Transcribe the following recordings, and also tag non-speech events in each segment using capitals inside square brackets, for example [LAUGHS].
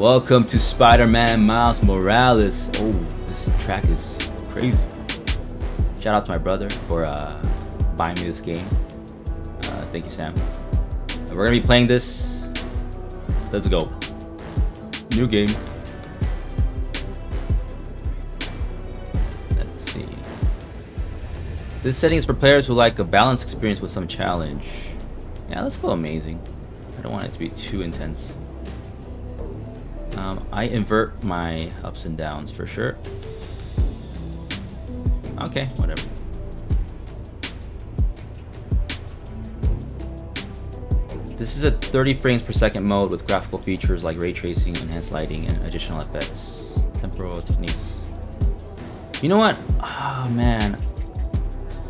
Welcome to Spider-Man Miles Morales. Oh, this track is crazy. Shout out to my brother for uh, buying me this game. Uh, thank you, Sam. We're gonna be playing this. Let's go. New game. Let's see. This setting is for players who like a balanced experience with some challenge. Yeah, let's go amazing. I don't want it to be too intense. Um, I invert my ups and downs for sure. Okay, whatever. This is a 30 frames per second mode with graphical features like ray tracing, enhanced lighting, and additional effects. Temporal techniques. You know what? Oh man.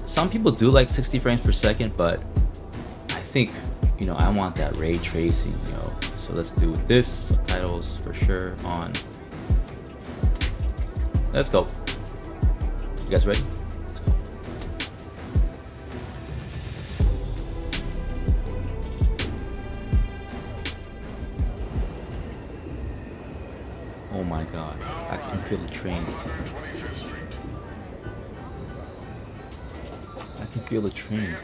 Some people do like 60 frames per second, but I think, you know, I want that ray tracing, you know. So let's do this. Subtitles for sure on. Let's go. You guys ready? Let's go. Oh my god. I can feel the train. I can feel the train.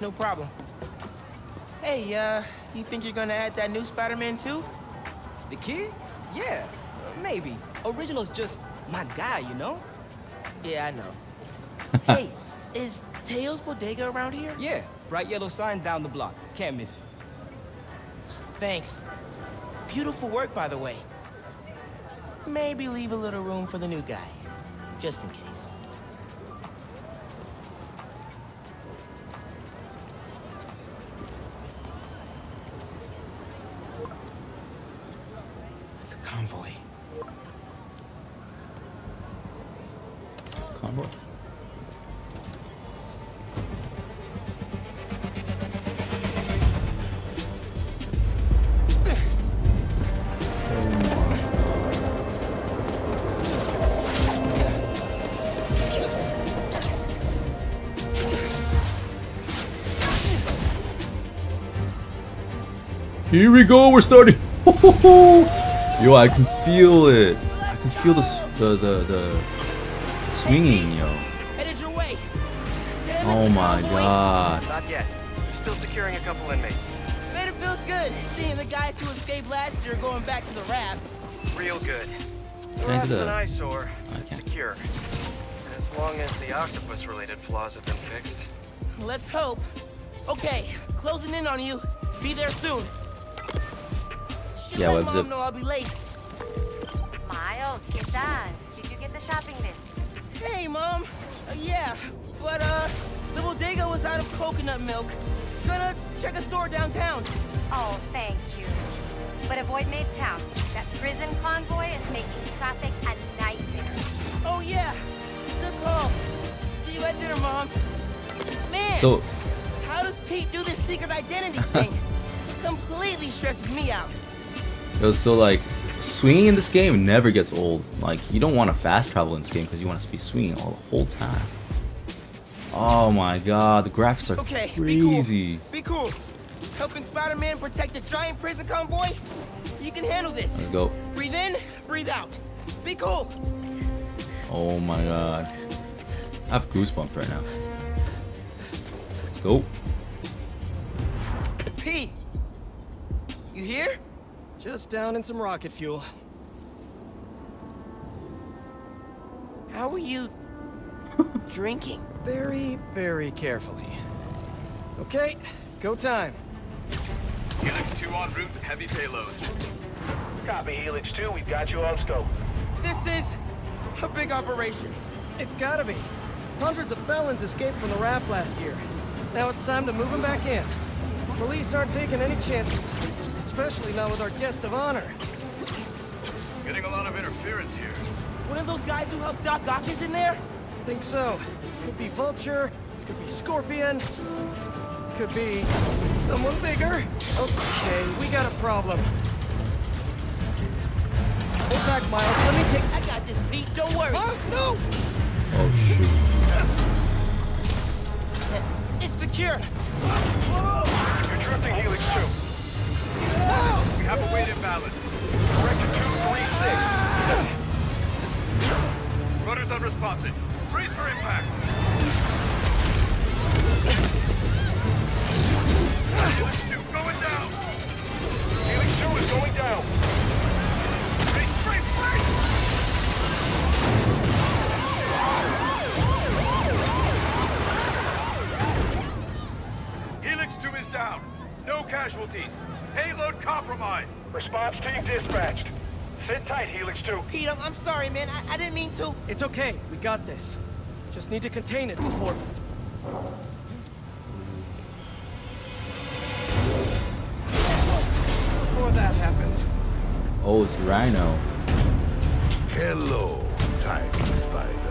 No problem. Hey, uh, you think you're gonna add that new Spider-Man too? The kid? Yeah, uh, maybe. Original's just my guy, you know? Yeah, I know. [LAUGHS] hey, is Teo's Bodega around here? Yeah, bright yellow sign down the block. Can't miss it. Thanks. Beautiful work, by the way. Maybe leave a little room for the new guy, just in case. Here we go, we're starting. [LAUGHS] yo, I can feel it. I can feel the the the, the swinging, yo. Headed your way. Damn, Oh my god. Not yet. We're still securing a couple inmates. Bet it feels good seeing the guys who escaped last year going back to the raft. Real good. The Can raft's an eyesore, but Okay. secure. As long as the octopus-related flaws have been fixed. Let's hope. Okay, closing in on you. Be there soon. Should Yeah, let web Mom zip. know I'll be late. Miles, ¿qué tal? Did you get the shopping list? Hey, Mom. Uh, yeah, but uh, the bodega was out of coconut milk. Gonna check a store downtown. Oh, thank you. But avoid Midtown. That prison convoy is making traffic a nightmare. Oh yeah, good call. See you at dinner, Mom. Man, So, how does Pete do this secret identity thing? [LAUGHS] Completely stresses me out. yo, so like, swinging in this game never gets old. Like, you don't want to fast travel in this game because you want to be swinging all the whole time. Oh my god, the graphics are Okay, crazy. be cool. Be cool. Helping Spider-Man protect the giant prison convoy? You can handle this. Let's go. Breathe in, breathe out. Be cool. Oh my god. I have goosebumps right now. Let's go. Pete. You here? Just down in some rocket fuel. How are you [LAUGHS] drinking? Very, very carefully. Okay, go time. Helix 2 en route with heavy payload. Copy, Helix 2. We've got you on scope. This is a big operation. It's gotta be. Hundreds of felons escaped from the raft last year. Now it's time to move them back in. Police aren't taking any chances, especially not with our guest of honor. Getting a lot of interference here. One of those guys who helped Doc Ock is in there? Think so. Could be Vulture, could be Scorpion, could be someone bigger. Okay, we got a problem. Hold back, Miles. Let me take. I got this, Pete. Don't worry. Oh, no! Oh shoot. It's secure. You're drifting, Helix 2. We have a weight imbalance. Correction 236. Rudder's unresponsive. Brace for impact. Helix 2 going down. Helix 2 is going down. Helix 2 is down. No casualties. Payload compromised. Response team dispatched. Sit tight, Helix 2. Pete, I'm, I'm sorry, man. I, I didn't mean to. It's okay. We got this. Just need to contain it before. Before that happens. Oh, it's Rhino. Hello, tiny spiders.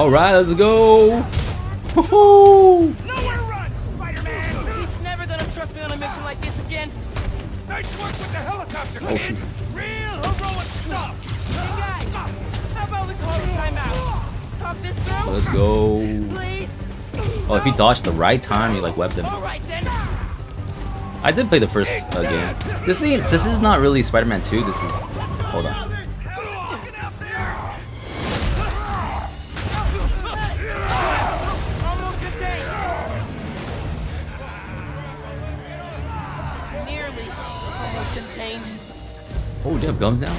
All right, let's go. Woohoo! Nowhere to run, Spider-Man! Pete's never gonna trust me on a mission like this again. Nice work with the helicopter, Oh, shoot. Real heroic stuff! Hey, guys. How about we call a timeout? Talk this through? Let's go. Please? Oh, if he dodged the right time, he like webbed him. All right, then. I did play the first uh, game. This ain't. This is not really Spider-Man 2. This is. Have guns now?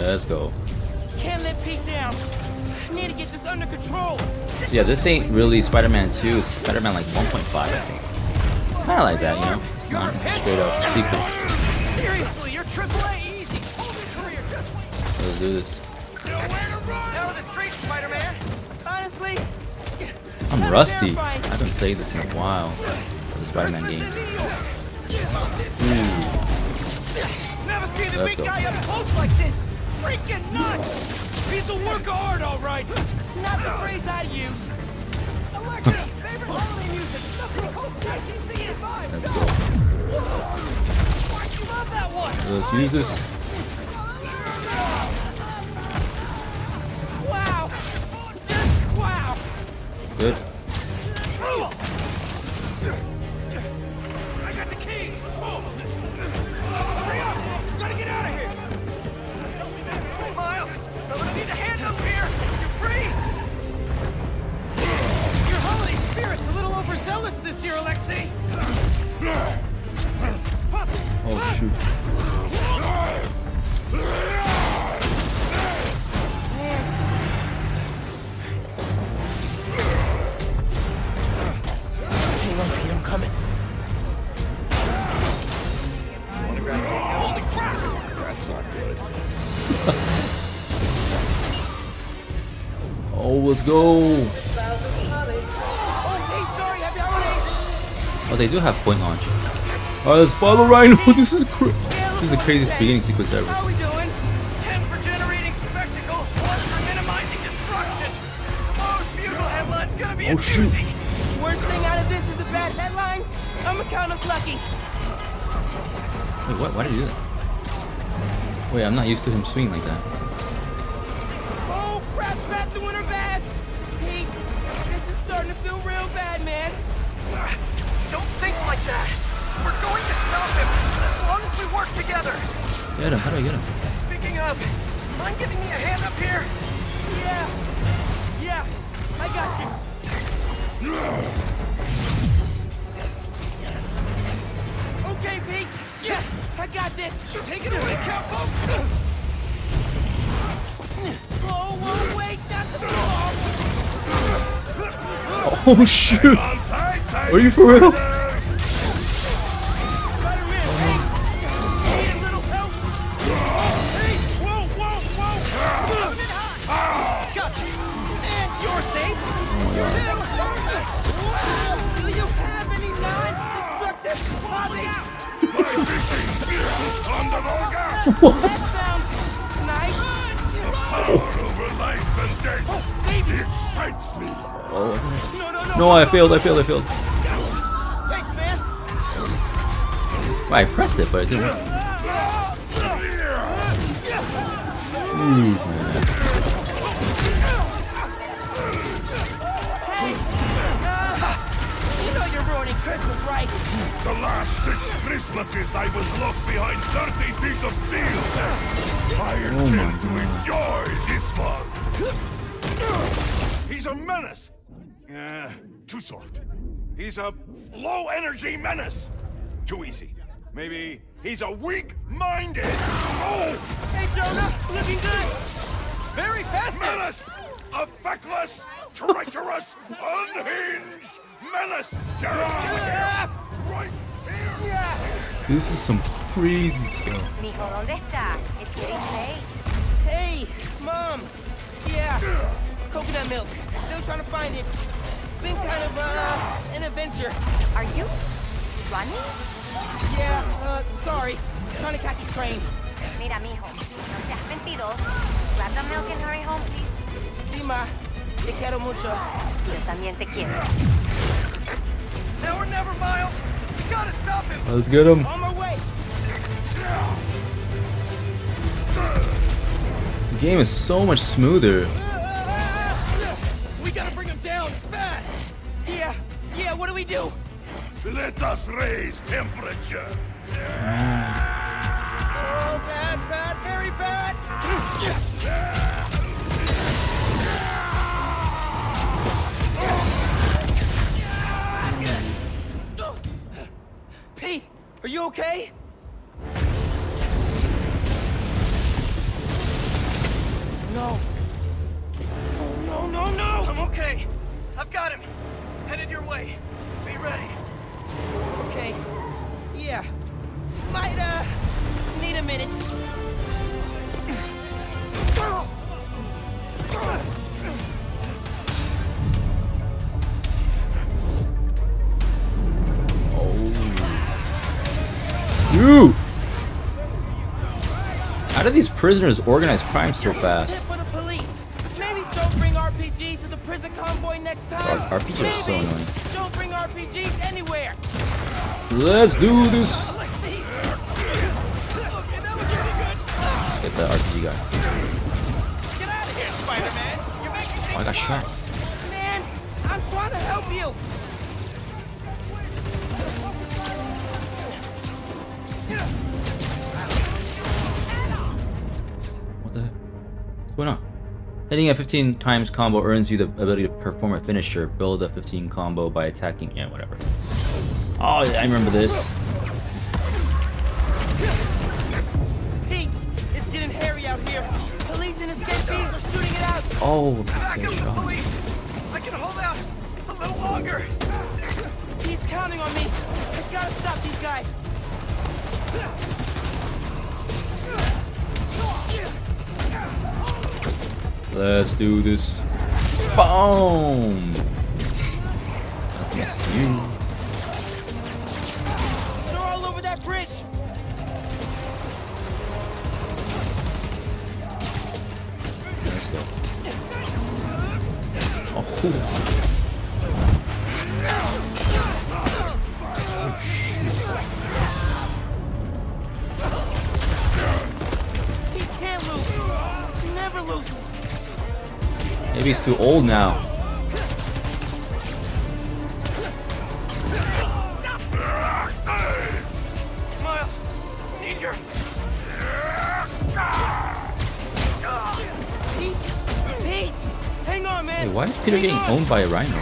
Let's go. Can't let Pete down. Need to get this under control. So yeah, this ain't really Spider-Man 2. It's Spider-Man like 1.5, I think. Kind of like that, you know. It's not straight up sequel. Seriously, you're AAA easy. Hold career, just wait. Let's do this. Down the street, Spider-Man. Honestly, I'm rusty. I haven't played this in a while. The Spider-Man game. Ooh. Never seen the Let's big go. guy up close like this! Freaking nuts! He's a work of art, all right! not the phrase I use. Alexa, favorite holiday music! Nothing close to 1965! Let's go. Love that one! Let's use this. This year, Alexei. Oh shoot. Hang on, Pete, I'm coming. Holy crap! That's not good. [LAUGHS] Oh, let's go. they do have point launch. Alright, let's follow Rhino. [LAUGHS] this is this is the craziest beginning sequence ever. How we doing? Ten for generating spectacle, one for minimizing destruction. Tomorrow's funeral headline's gonna be oh, a shoot. Worst thing out of this is a bad headline. I'ma count us lucky. Wait, what? Why did you do that? Wait, I'm not used to him swinging like that. I got this. Take it away, Capo. Whoa, whoa, wait, not the ball. Oh shoot! On tight, tight. Are you for real? [LAUGHS] Sounds nice. Power over life and death. Oh, baby. Excites me. No, no, no. No, I failed. I failed. I failed. Man. I pressed it, but it didn't work. Shoot, Christmases I was locked behind 30 feet of steel. I intend to enjoy this one. He's a menace. Uh, too soft. He's a low energy menace. Too easy. Maybe he's a weak-minded. Oh, Hey, Jonah, looking good. Very festive. menace! A feckless, treacherous, [LAUGHS] unhinged menace! Jared, right here! Yeah. This is some crazy stuff. Mijo, ¿dónde está? It's getting late. Hey, Mom. Yeah. Coconut milk. Still trying to find it. Been kind of, uh, an adventure. Are you running? Yeah, uh, sorry. Trying to catch a train. Mira, mijo, no seas mentiroso. Grab the milk and hurry home, please. Sí, ma. Te quiero mucho. Yo también te quiero. Now or never, Miles. We gotta stop him. Let's get him. On my way. The game is so much smoother. We gotta bring him down fast. Yeah, yeah, what do we do? Let us raise temperature. Oh, bad, bad, very bad. Are you okay? No. Oh, no, no, no! I'm okay. I've got him. Headed your way. Be ready. Okay. Yeah. Might, prisoners organize crime so fast? Tip for the police. Maybe don't bring RPGs to the prison convoy next time. R- RPGs are so annoying. Don't bring RPGs anywhere. Let's do this. Let's get the RPG guy. Get out of here, Spider-Man. Oh, I got shot. Hitting a 15 times combo earns you the ability to perform a finisher. Build a 15 combo by attacking. Yeah, whatever. Oh, yeah, I remember this. Pete, it's getting hairy out here. Police and escapees are shooting it out. Oh, Back up shot. police. I can hold out a little longer. Pete's counting on me. I gotta stop these guys. Let's do this. Boom! That's you. They're all over that bridge. Let's go. Oh, too old now. Miles, need your. Pete! Pete! Hang on, man! Hey, why is Peter Hang getting on. owned by a rhino?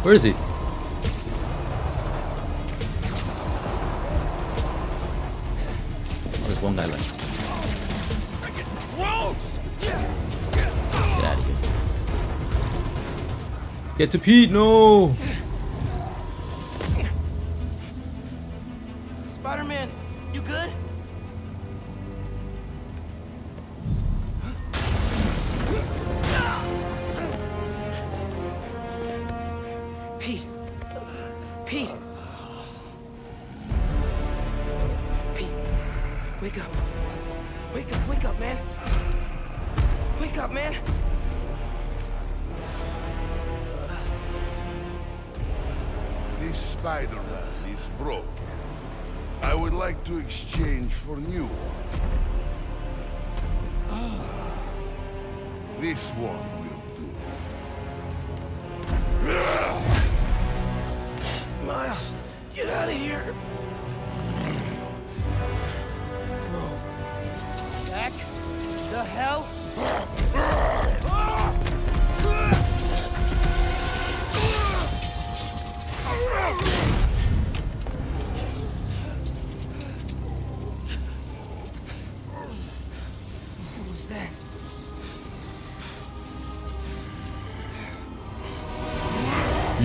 Where is he? Get to Pete, no! Spider-Man, you good? Exchange for new one. Ah. This one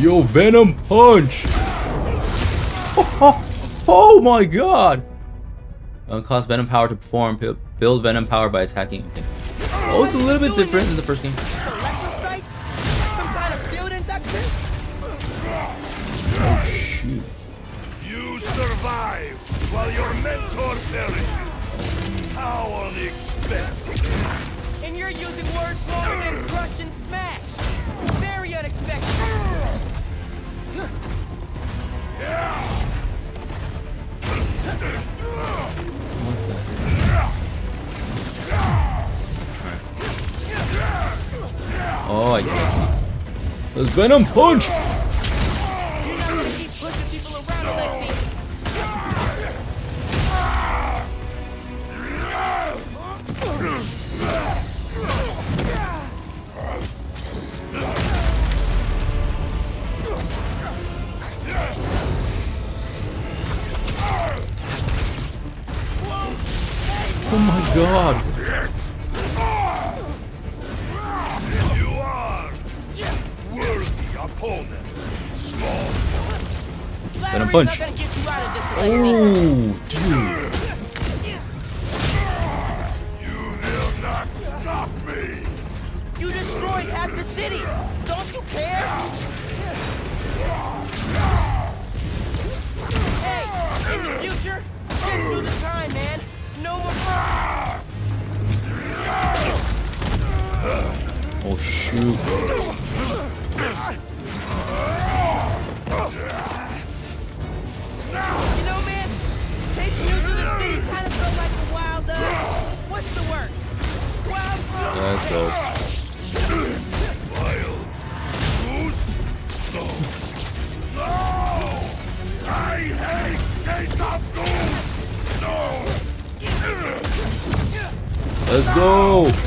Yo, Venom Punch! [LAUGHS] Oh, my god! Uh, cost Venom power to perform. Build Venom power by attacking. Okay. Oh, it's a little bit different than the first game. Electrocytes? Some kind of field induction? Shoot. You survive while your mentor perishes. How unexpected. And you're using words longer than crush and smash. Very unexpected. Oh, I can't see. There's Venom Punch! Oh my god. You are worthy opponent. Small. Venom Punch. Not gonna get you out of this, Alexi. Oh, dude. You will not stop me. You destroyed half the city. Don't you care? Hey, in the future, just do the time, man. No more. Oh, shoot. You know, man, chasing you through the city kind of felt like a wild, uh, what's the word? Wild. Let's go. Wild goose? No. No! I hate chase of goose! Let's go.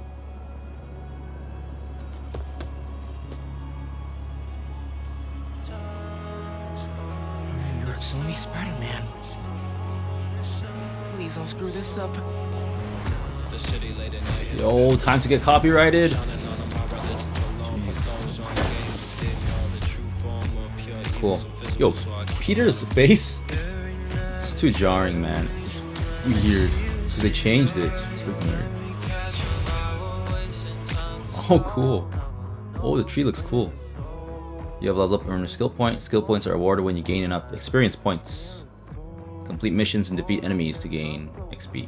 Only Spider-Man. Please don't screw this up. Yo, time to get copyrighted. Cool. Yo, Peter's face? It's too jarring, man. It's weird. Because they changed it. It's weird. Oh, cool. Oh, the tree looks cool. You have leveled up and earned a skill point. Skill points are awarded when you gain enough experience points. Complete missions and defeat enemies to gain XP.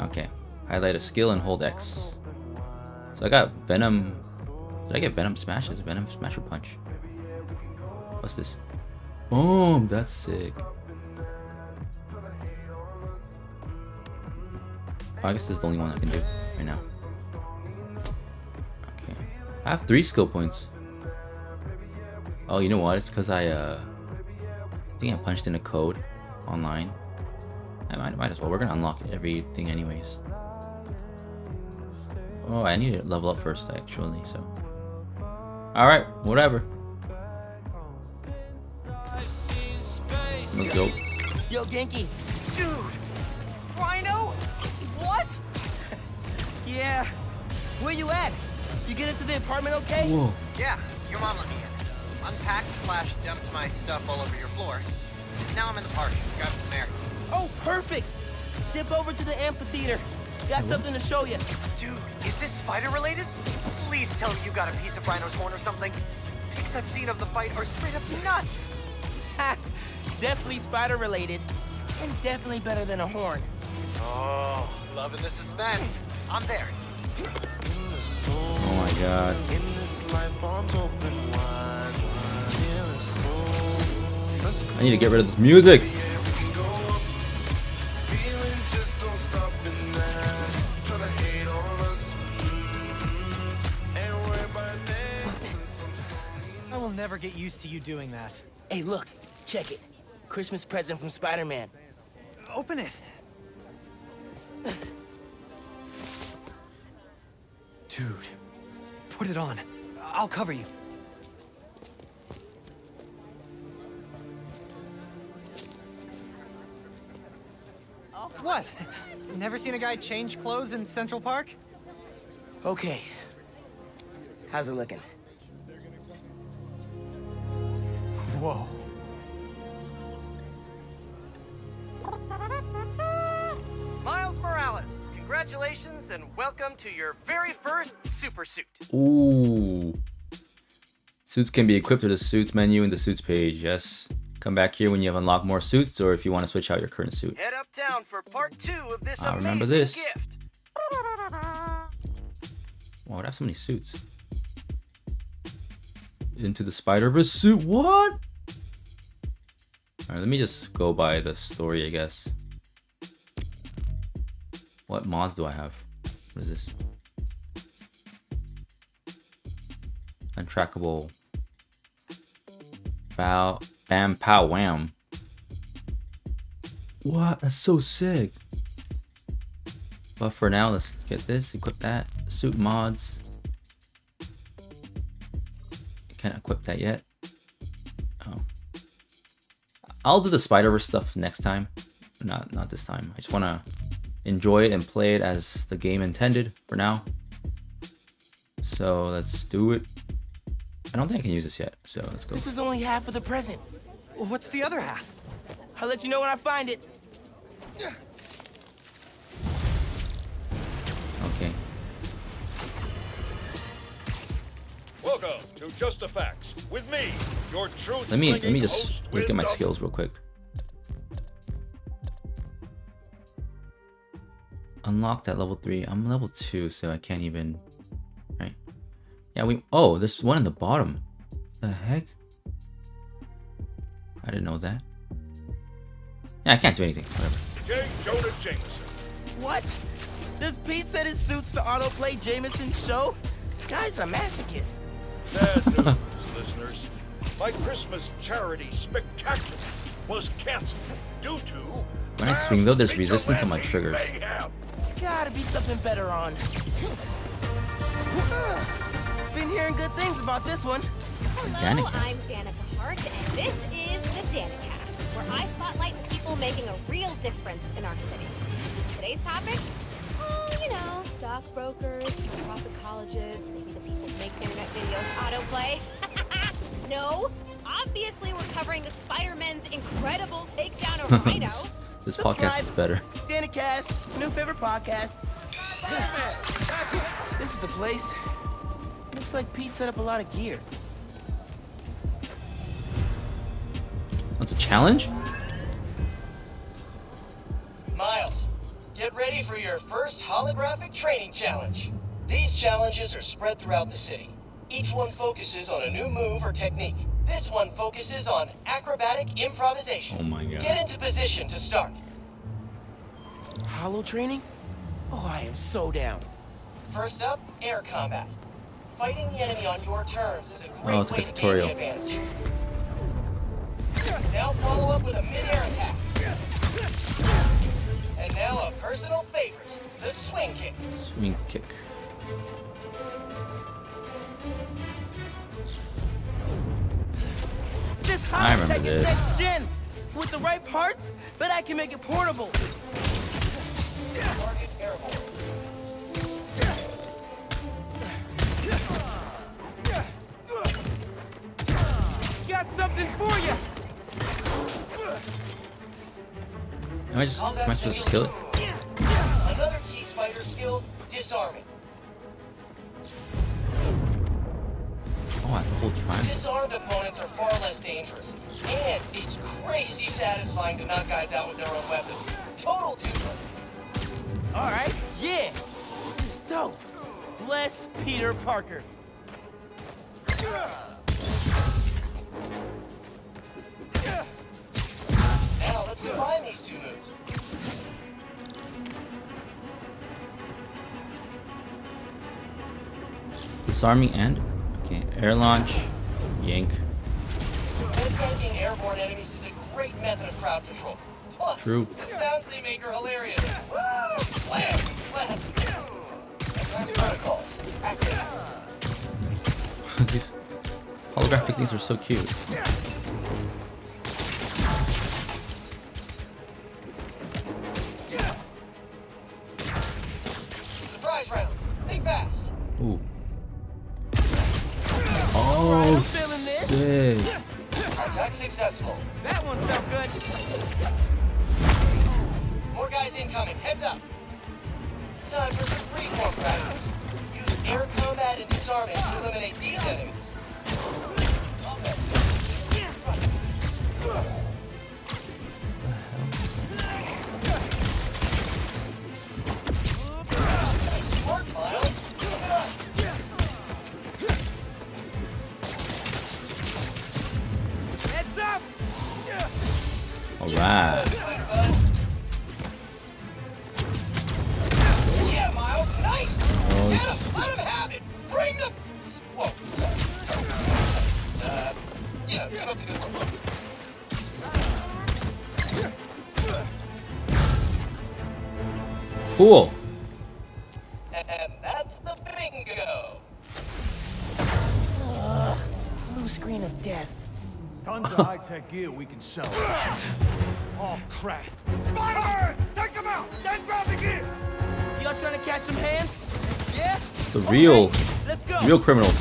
Okay. Highlight a skill and hold X. So I got Venom. Did I get Venom Smash? Smashes? Venom Smash or Punch? What's this? Boom! That's sick. Oh, I guess this is the only one I can do right now. I have three skill points. Oh, you know what? It's because I, uh... I think I punched in a code online. I might, might as well. We're gonna unlock everything anyways. Oh, I need to level up first, actually, so... Alright, whatever. Let's go. Yo, Ganke. Dude! Rhino? What? [LAUGHS] Yeah. Where you at? You get into the apartment okay? Whoa. Yeah, your mom let me in. Unpacked slash dumped my stuff all over your floor. Now I'm in the park, grabbing some air. Oh, perfect. Dip over to the amphitheater. Got something to show you. Dude, is this spider related? Please tell me you got a piece of Rhino's horn or something. Pics I've seen of the fight are straight up nuts. Ha! [LAUGHS] definitely spider related. And definitely better than a horn. Oh, loving the suspense. I'm there. My god. I need to get rid of this music. I will never get used to you doing that. Hey, look, check it. Christmas present from Spider-Man. Open it. Dude, put it on. I'll cover you. What? Never seen a guy change clothes in Central Park? Okay. How's it looking? Whoa. To your very first super suit. Ooh. Suits can be equipped with the suits menu in the suits page, yes. Come back here when you have unlocked more suits or if you want to switch out your current suit. Head uptown for part two of this I amazing remember this. gift. Wow, I have so many suits. Into the Spider-Verse suit, what? Alright, let me just go by the story, I guess. What mods do I have? What is this? Untrackable. Bow, bam, pow, wham. What? That's so sick. But for now, let's get this, equip that. Suit mods. Can't equip that yet. Oh. I'll do the Spider-Verse stuff next time. Not not this time. I just want to enjoy it and play it as the game intended for now. So let's do it. I don't think I can use this yet, so let's go. This is only half of the present. What's the other half? I'll let you know when I find it. Okay. Welcome to Just the Facts with me, your truth. Let me let me just look at my skills real quick. Unlocked at level three. I'm level two, so I can't even. Right? Yeah, we. Oh, there's one in the bottom. The heck? I didn't know that. Yeah, I can't do anything. Whatever. J. Jonah Jameson. What? Does Pete set his suits to autoplay Jameson's show? Guy's a masochist. Bad [LAUGHS] news, listeners. My Christmas charity spectacular was canceled due to. When I swing though, there's mass resistance on my vigilante triggers. mayhem. Gotta be something better on. Been hearing good things about this one. Hello, Danica. I'm Danica Hart, and this is the Danicast, where I spotlight the people making a real difference in our city. Today's topic? Oh, you know, stockbrokers, profit colleges, maybe the people who make internet videos autoplay. [LAUGHS] no, obviously we're covering the Spider-Man's incredible takedown of [LAUGHS] Rhino. This this podcast is better. Danicast, new favorite podcast. This is the place. Looks like Pete set up a lot of gear. What's a challenge? Miles, get ready for your first holographic training challenge. These challenges are spread throughout the city. Each one focuses on a new move or technique. This one focuses on acrobatic improvisation. Oh my god. Get into position to start. Hollow training? Oh, I am so down. First up, air combat. Fighting the enemy on your terms is a oh, great Oh, it's way like a to tutorial. gain the advantage. Now follow up with a mid-air attack. And now a personal favorite, the swing kick. Swing kick. I remember this. next gen. With the right parts, but I can make it portable. Got something for you. Am I just am I supposed to kill it? It's crazy satisfying to knock guys out with their own weapons. Total two All right, yeah. This is dope. Bless Peter Parker. Now let's combine these two moves. Disarming and okay, air launch, yank. Active. [LAUGHS] these holographic things are so cute. Surprise round. Think fast. Ooh. Oh, oh sick. Attack successful. Cool. And that's the bingo. Blue screen of death. Tons [LAUGHS] of high-tech gear we can sell. Oh, crap. Spider-Man! Take him out! Then grab the gear! Y'all trying to catch some hands? Yeah? The real, Let's go. real criminals.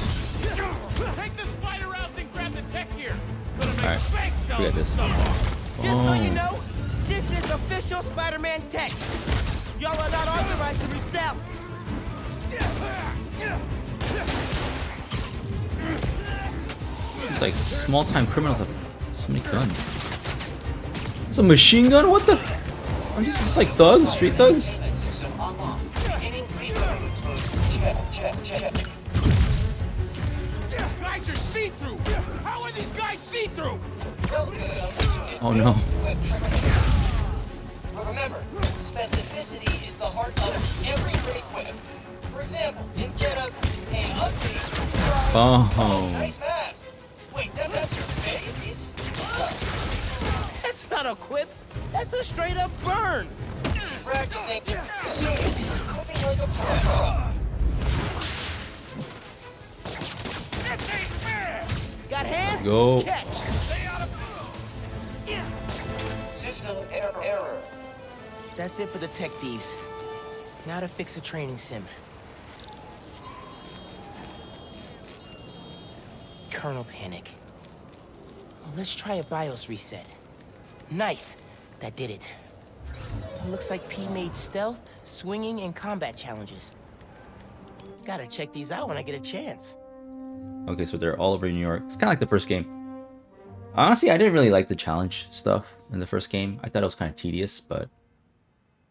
Take the spider out and grab the tech gear. Alright, forget this. Just so you Oh. know, this is official Spider-Man tech. Y'all are not authorized to resell. It's like small time criminals have so many guns. It's a machine gun? What the? Aren't these just like thugs? Street thugs? These guys are see-through. How are these guys see-through? Oh no. Oh. Wait, that, that's your face? That's not a quip. That's a straight up burn. Practicing. Coping like a pro. Got hands? Go. Catch. System error. error. That's it for the tech thieves. Now to fix a training sim. Kernel panic. Well, let's try a BIOS reset. Nice. That did it. Looks like P made stealth, swinging, and combat challenges. Gotta check these out when I get a chance. Okay, so they're all over New York. It's kind of like the first game. Honestly, I didn't really like the challenge stuff in the first game. I thought it was kind of tedious, but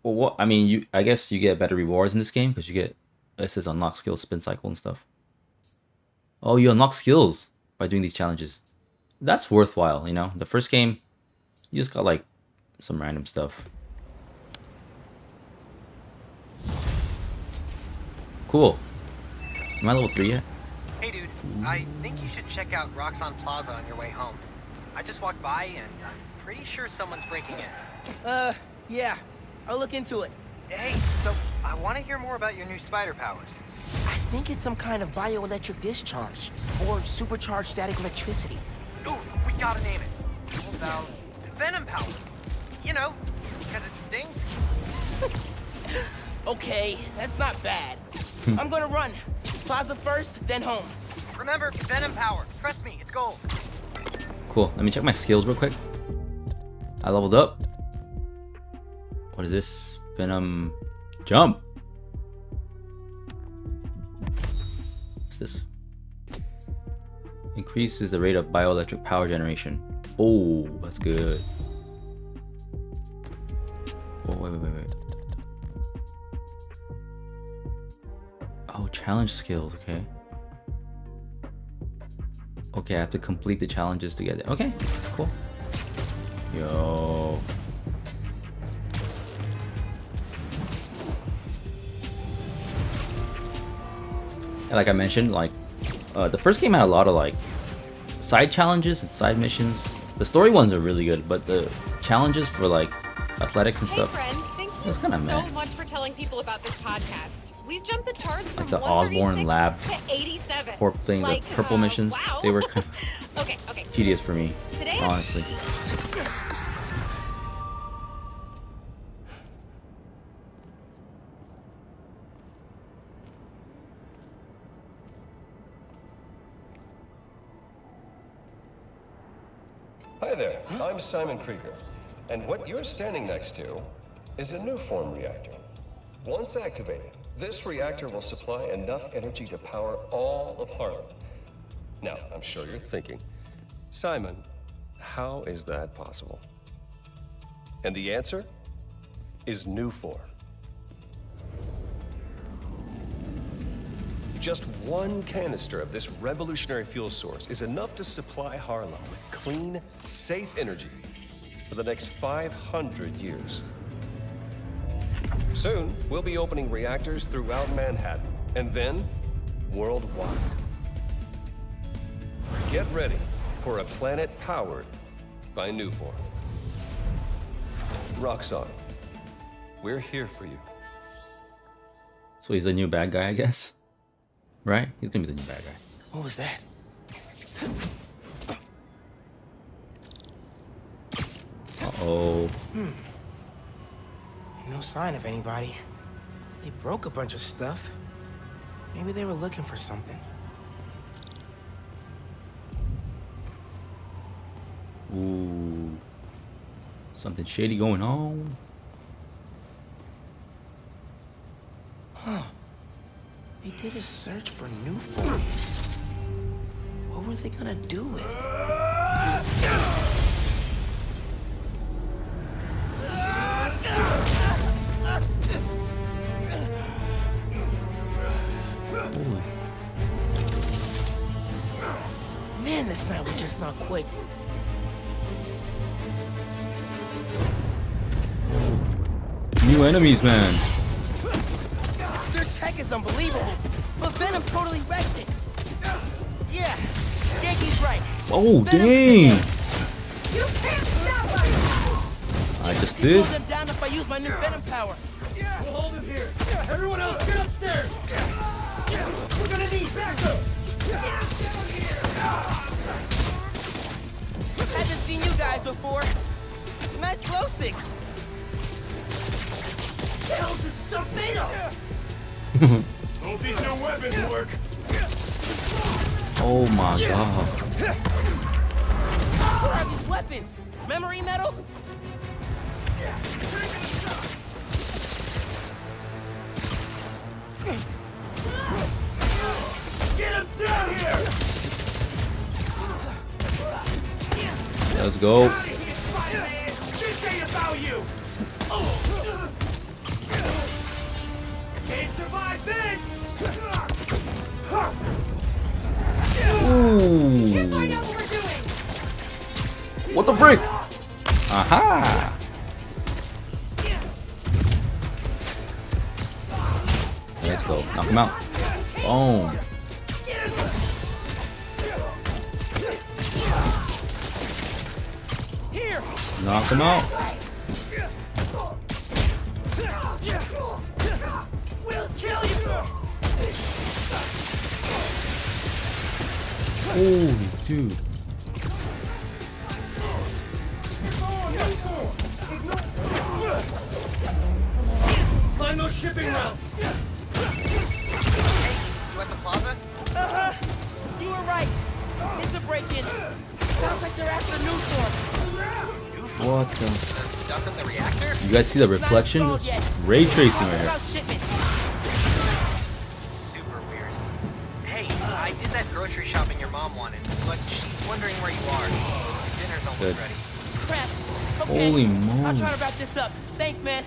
well, what I mean, you I guess you get better rewards in this game because you get it says unlock skills, spin cycle, and stuff. Oh, you unlock skills by doing these challenges. That's worthwhile, you know. The first game, you just got like some random stuff. Cool. Am I level three yet? Hey, dude, I think you should check out Roxxon Plaza on your way home. I just walked by and I'm pretty sure someone's breaking in. Uh, yeah. I'll look into it. Hey, so I want to hear more about your new spider powers. I think it's some kind of bioelectric discharge or supercharged static electricity. Ooh, we gotta name it. About Venom Power? You know, because it stings. [LAUGHS] Okay, that's not bad. Hmm. I'm gonna run. Plaza first, then home. Remember, Venom Power. Trust me, it's gold. Cool. Let me check my skills real quick. I leveled up. What is this? Venom jump. What's this? Increases the rate of bioelectric power generation. Oh, that's good. Oh, wait, wait, wait, wait. Oh, challenge skills, okay. Okay, I have to complete the challenges to get it. Okay, cool. Yo. And like I mentioned, like uh, the first game had a lot of like side challenges and side missions. The story ones are really good, but the challenges for like athletics and Hey stuff, friends, thank you That's kinda so meh. much for telling people about this podcast. We've jumped the charts from the Osborne lab to 87. or playing like, the purple uh, missions, Wow. they were [LAUGHS] kind of okay, okay. tedious for me, Today- honestly. I'm Simon Krieger. And what you're standing next to is a Nuform reactor. Once activated, this reactor will supply enough energy to power all of Harlem. Now, I'm sure you're thinking, Simon, how is that possible? And the answer is Nuform. Just one canister of this revolutionary fuel source is enough to supply Harlem with clean, safe energy for the next 500 years. Soon, we'll be opening reactors throughout Manhattan, and then worldwide. Get ready for a planet powered by Nuform. Roxxon, we're here for you. So he's the new bad guy, I guess. Right? He's gonna be the new bad guy. What was that? Oh. Hmm. No sign of anybody. They broke a bunch of stuff. Maybe they were looking for something. Ooh. Something shady going on. Huh. They did a search for Nuform. What were they gonna do with this night was just not quit. New enemies, man. Their tech is unbelievable, but Venom totally wrecked it. Yeah, Ganke's right. Oh, dang. I just did. Slow them down if I use my new Venom power. We'll hold him here. Everyone else, get upstairs. We're gonna need backup. Seen you guys before. Nice glow sticks. The hell's this [LAUGHS] stuff made of? Hope these new weapons work. Oh my god. What are these weapons? Memory metal? Let's go. What the frick? Aha! Let's go. Knock him out. Boom. Knock him out. Holy dude. Find those shipping routes. You? Uh-huh. You were right. It's a break-in. Sounds like they're after Nuform. What the? Stuff in the reactor? You guys see the reflection? Ray tracing right here. Super weird. Hey, I did that grocery shopping your mom wanted, but she's wondering where you are. Dinner's almost Good. ready. Crap. Okay. Holy I'll try moly. to wrap this up. Thanks, man.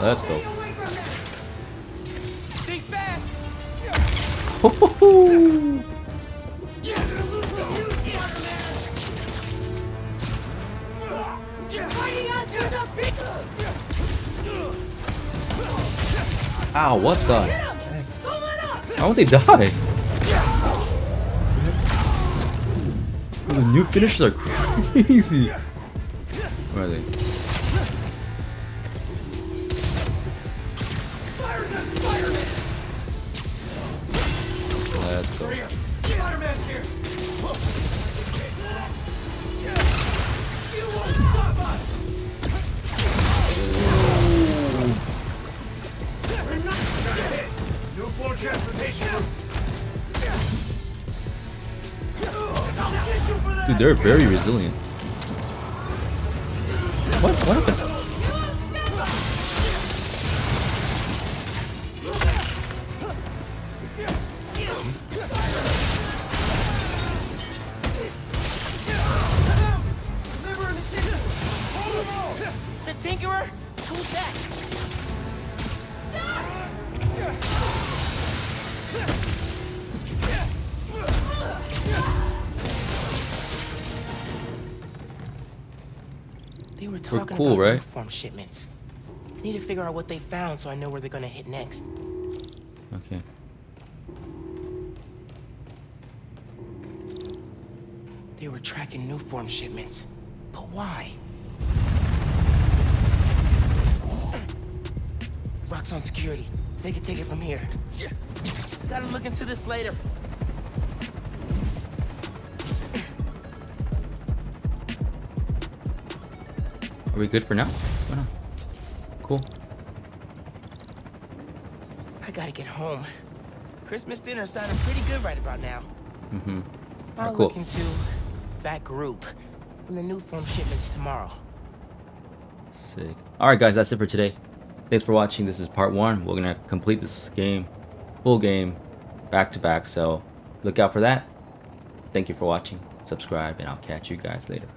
Let's go. Ho, ho, ho. Ow, what the? How would they die? Those new finishes are [LAUGHS] crazy. Where are they? They're very resilient. Cool, about right? Nuform shipments. Need to figure out what they found so I know where they're gonna hit next. Okay. They were tracking Nuform shipments. But why? Roxxon security. They can take it from here. Yeah. Gotta look into this later. Are we good for now? Why not? Cool. I gotta get home. Christmas dinner sounding pretty good right about now. Mm-hmm. I'll cool. look into that group and the Nuform shipments tomorrow. Sick. Alright guys, that's it for today. Thanks for watching. This is part one. We're gonna complete this game, full game, back to back. So look out for that. Thank you for watching. Subscribe and I'll catch you guys later.